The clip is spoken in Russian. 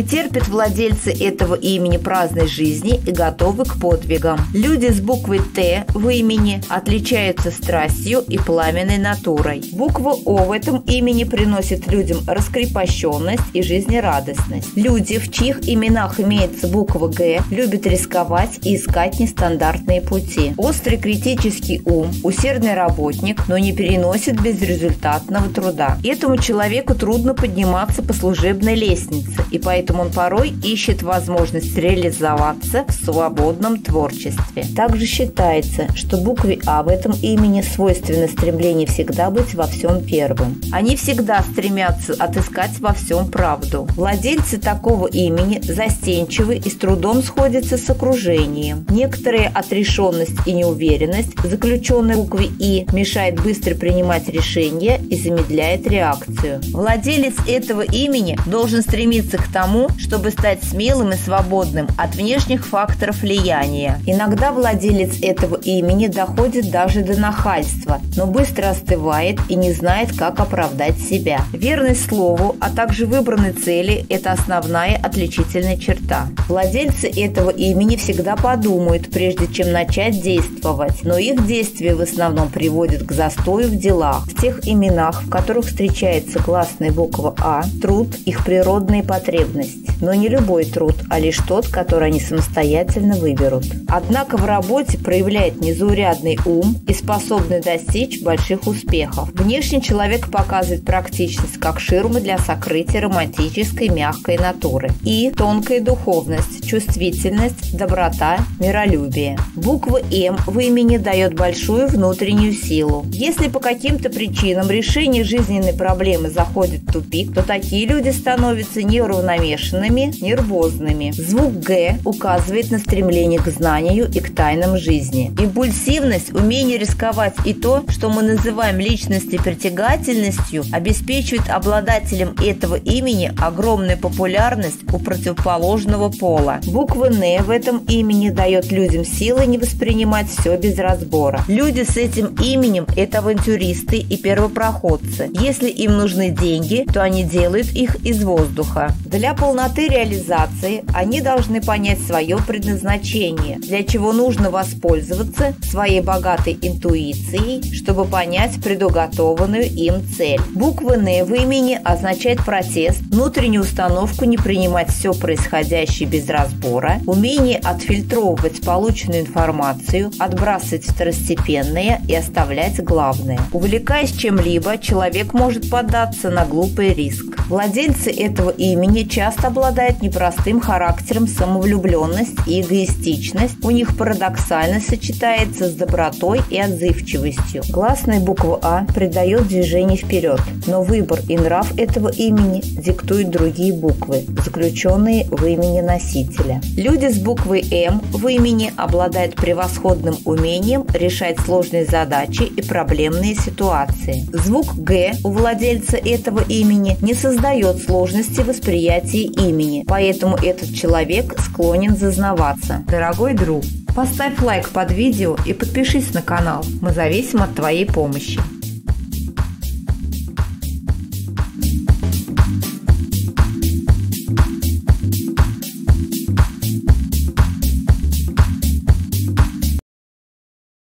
Не терпят владельцы этого имени праздной жизни и готовы к подвигам. Люди с буквой «Т» в имени отличаются страстью и пламенной натурой. Буква «О» в этом имени приносит людям раскрепощенность и жизнерадостность. Люди, в чьих именах имеется буква «Г», любят рисковать и искать нестандартные пути. Острый критический ум, усердный работник, но не переносит безрезультатного труда. Этому человеку трудно подниматься по служебной лестнице, и поэтому он порой ищет возможность реализоваться в свободном творчестве. Также считается, что букве А в этом имени свойственно стремление всегда быть во всем первым. Они всегда стремятся отыскать во всем правду. Владельцы такого имени застенчивы и с трудом сходятся с окружением. Некоторая отрешенность и неуверенность, заключенная в букве И, мешает быстро принимать решения и замедляет реакцию. Владелец этого имени должен стремиться к тому, чтобы стать смелым и свободным от внешних факторов влияния. Иногда владелец этого имени доходит даже до нахальства, но быстро остывает и не знает, как оправдать себя. Верность слову, а также выбранной цели – это основная отличительная черта. Владельцы этого имени всегда подумают, прежде чем начать действовать, но их действия в основном приводят к застою в делах. В тех именах, в которых встречается гласная буква «А», труд – их природная потребность. Но не любой труд, а лишь тот, который они самостоятельно выберут. Однако в работе проявляет незаурядный ум и способный достичь больших успехов. Внешне человек показывает практичность как ширмы для сокрытия романтической мягкой натуры и тонкая духовность, чувствительность, доброта, миролюбие. Буква М в имени дает большую внутреннюю силу. Если по каким-то причинам решение жизненной проблемы заходит в тупик, то такие люди становятся неуравномешанными, нервозными. Звук Г указывает на стремление к знанию и к тайнам жизни. Импульсивность, умение рисковать и то, что мы называем личностной притягательностью, обеспечивает обладателям этого имени огромную популярность у противоположного пола. Буква Н в этом имени дает людям силы не воспринимать все без разбора. Люди с этим именем – это авантюристы и первопроходцы. Если им нужны деньги, то они делают их из воздуха. Для полноты реализации они должны понять свое предназначение, для чего нужно воспользоваться своей богатой интуицией, чтобы понять предуготованную им цель. Буква Н в имени означает протест, внутреннюю установку не принимать все происходящее без разбора, умение отфильтровывать полученную информацию, отбрасывать второстепенное и оставлять главное. Увлекаясь чем-либо, человек может поддаться на глупый риск. Владельцы этого имени часто обладают непростым характером самовлюбленность и эгоистичность. У них парадоксально сочетается с добротой и отзывчивостью. Гласная буква А придает движение вперед, но выбор и нрав этого имени диктуют другие буквы, заключенные в имени носителя. Люди с буквой М в имени обладают превосходным умением решать сложные задачи и проблемные ситуации. Звук Г у владельца этого имени не создает сложности восприятия имени, поэтому этот человек склонен зазнаваться. Дорогой друг, поставь лайк под видео и подпишись на канал. Мы зависим от твоей помощи.